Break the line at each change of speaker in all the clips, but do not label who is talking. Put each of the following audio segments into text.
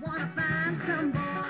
Wanna find some boy.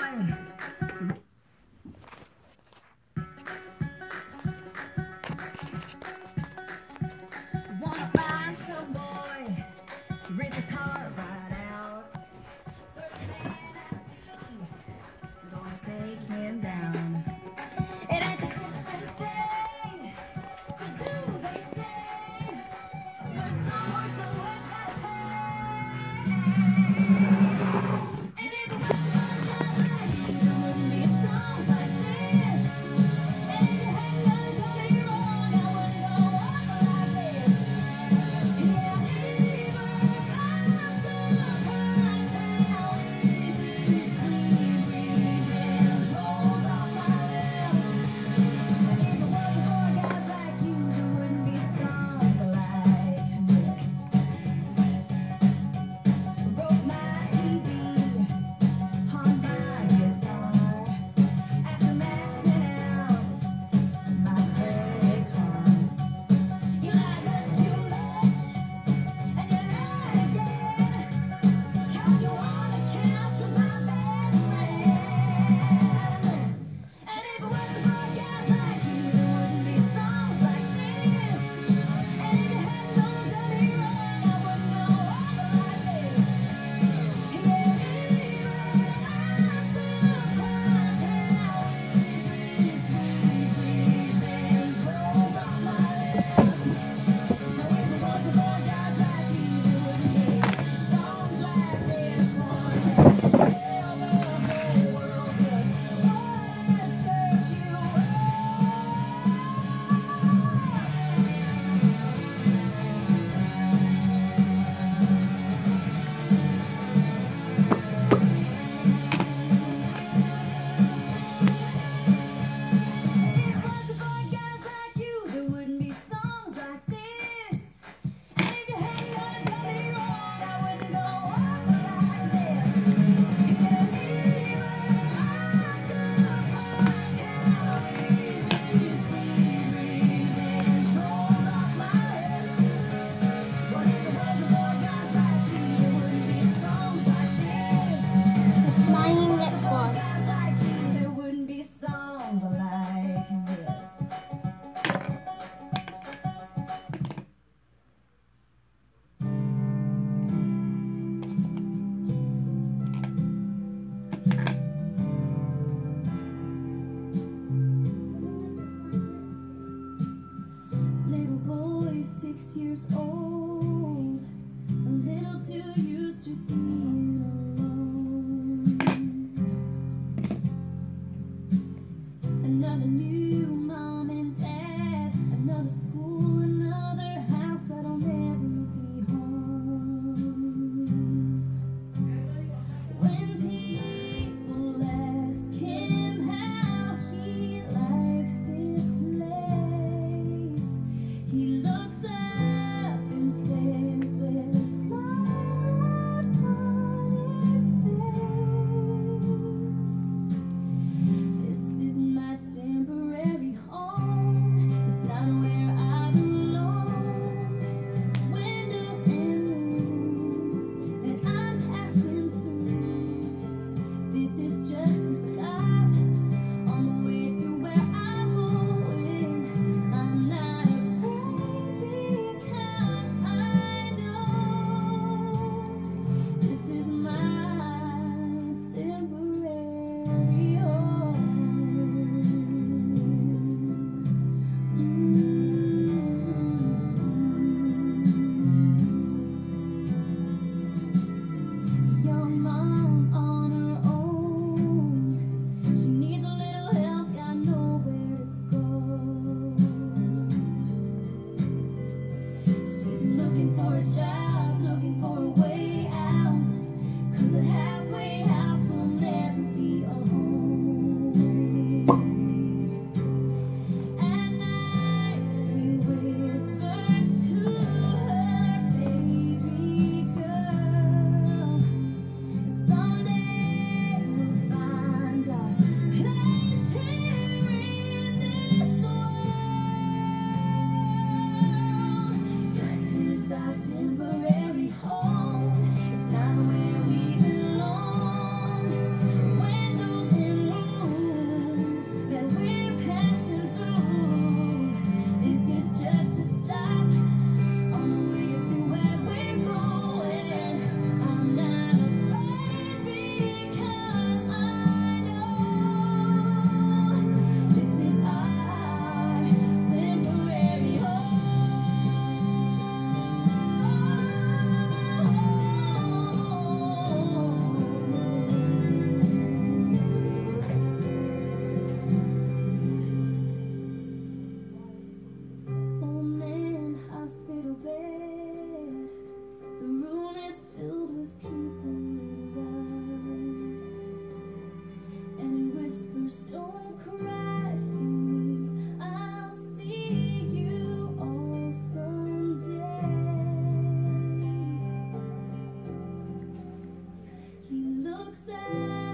Looks